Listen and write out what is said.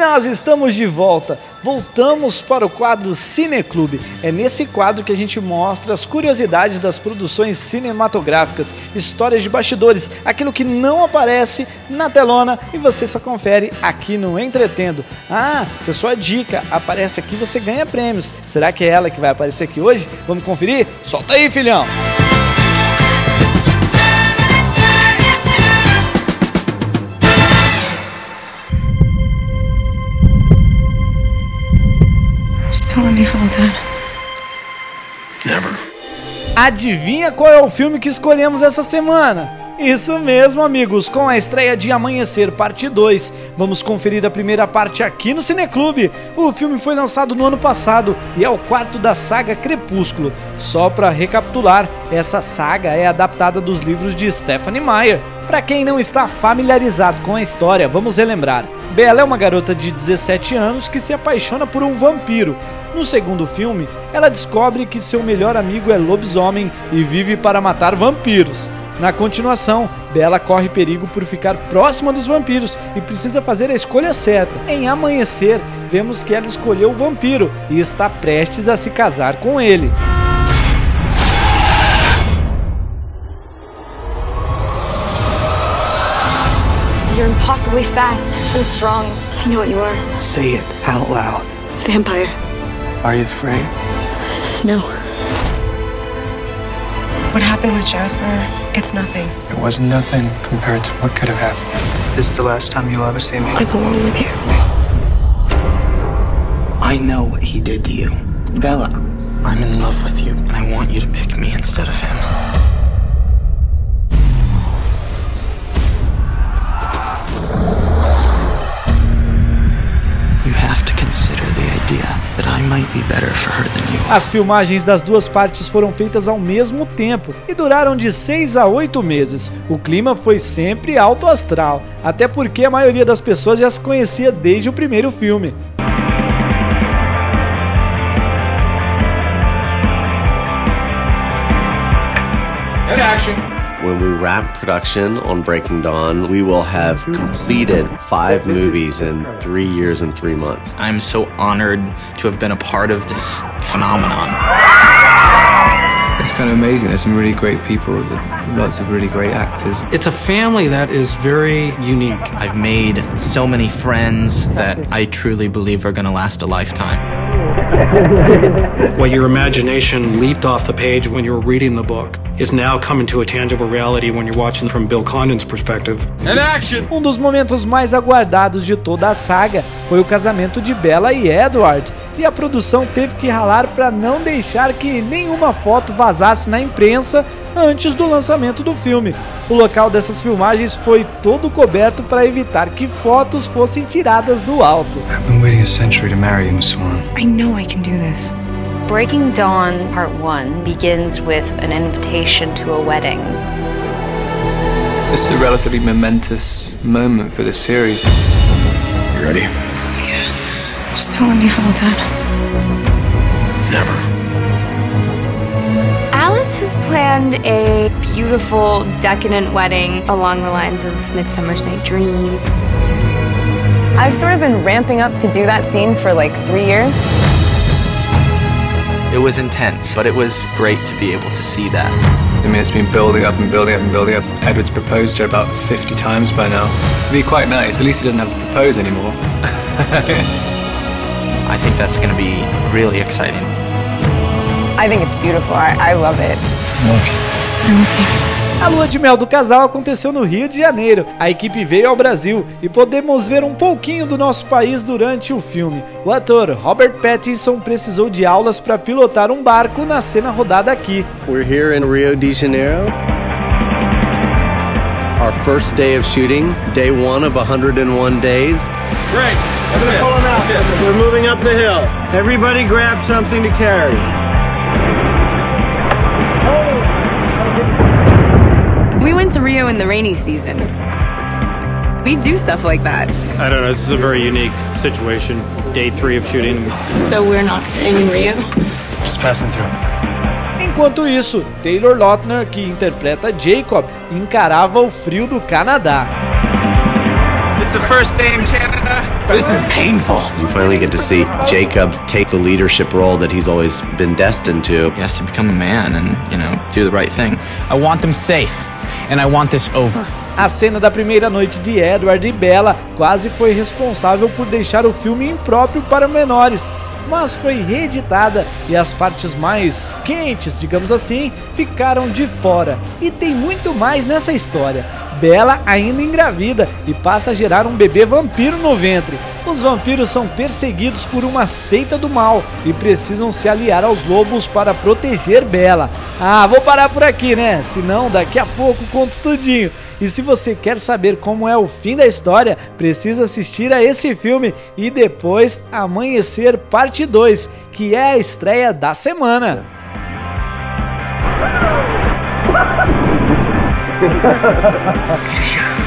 nós estamos de volta. Voltamos para o quadro Cineclube. É nesse quadro que a gente mostra as curiosidades das produções cinematográficas, histórias de bastidores, aquilo que não aparece na telona e você só confere aqui no Entretendo. Ah, se a sua dica aparece aqui, você ganha prêmios. Será que é ela que vai aparecer aqui hoje? Vamos conferir? Solta aí, filhão! Just me. Never. Adivinha qual é o filme que escolhemos essa semana? Isso mesmo, amigos, com a estreia de Amanhecer Parte 2. Vamos conferir a primeira parte aqui no Cineclube. O filme foi lançado no ano passado e é o quarto da saga Crepúsculo. Só para recapitular, essa saga é adaptada dos livros de Stephanie Meyer. Para quem não está familiarizado com a história, vamos relembrar. Bella é uma garota de 17 anos que se apaixona por um vampiro. No segundo filme, ela descobre que seu melhor amigo é lobisomem e vive para matar vampiros. Na continuação, Bella corre perigo por ficar próxima dos vampiros e precisa fazer a escolha certa. Em Amanhecer, vemos que ela escolheu o vampiro e está prestes a se casar com ele. You're impossibly fast and strong. I know what you are. Say it out loud. Vampire. Are you afraid? No. What happened with Jasper? It's nothing. It was nothing compared to what could have happened. This is the last time you'll ever see me. I belong with you. I know what he did to you. Bella, I'm in love with you, and I want you to pick me instead of him. As filmagens das duas partes foram feitas ao mesmo tempo e duraram de 6 a 8 meses. O clima foi sempre alto astral, até porque a maioria das pessoas já se conhecia desde o primeiro filme. When we wrap production on Breaking Dawn, we will have completed five movies in three years and three months. I'm so honored to have been a part of this phenomenon. It's kind of amazing. There's some really great people, lots of really great actors. It's a family that is very unique. I've made so many friends that I truly believe are going to last a lifetime. What your imagination leaped off the page when you were reading the book is now coming to a tangible reality when you're watching from Bill Condon's perspective. And action! Um dos momentos mais aguardados de toda a saga foi o casamento de Bella e Edward, e a produção teve que ralar para não deixar que nenhuma foto vazasse na imprensa antes do lançamento do filme. O local dessas filmagens foi todo coberto para evitar que fotos fossem tiradas do alto. I've been waiting a century to marry you, Swan. I know I can do this. Breaking Dawn Part 1 begins with an invitation to a wedding. This is a relatively momentous moment for the series. You ready? Just don't let me fall down. Never. Alice has planned a beautiful, decadent wedding along the lines of Midsummer's Night Dream. I've sort of been ramping up to do that scene for like three years. It was intense, but it was great to be able to see that. I mean, it's been building up and building up and building up. Edward's proposed to her about 50 times by now. It'd be quite nice. At least he doesn't have to propose anymore. I think that's going to be really exciting. I think it's beautiful. I, I love it. Love you. A lua de mel do casal aconteceu no Rio de Janeiro. A equipe veio ao Brasil e podemos ver um pouquinho do nosso país durante o filme. O ator Robert Pattinson precisou de aulas para pilotar um barco na cena rodada aqui. We're here in Rio de Janeiro. Our first day of shooting, day one of 101 days. Great. Pulling. We're moving up the hill. Everybody grab something to carry. We went to Rio in the rainy season. We do stuff like that. I don't know, this is a very unique situation. Day three of shooting. So we're not staying in Rio? Just passing through. Enquanto isso, Taylor Lautner, que interpreta Jacob, encarava o frio do Canadá. It's the first day in Canada. This is painful. You finally get to see Jacob take the leadership role that he's always been destined to. He has to become a man and, you know, do the right thing. I want them safe, and I want this over. A cena da primeira noite de Edward e Bella quase foi responsável por deixar o filme impróprio para menores, mas foi reeditada e as partes mais quentes, digamos assim, ficaram de fora. E tem muito mais nessa história. Bella ainda engravida e passa a gerar um bebê vampiro no ventre. Os vampiros são perseguidos por uma seita do mal e precisam se aliar aos lobos para proteger Bella. Ah, vou parar por aqui, né? Senão daqui a pouco conto tudinho. E se você quer saber como é o fim da história, precisa assistir a esse filme e depois Amanhecer Parte 2, que é a estreia da semana. Yeah.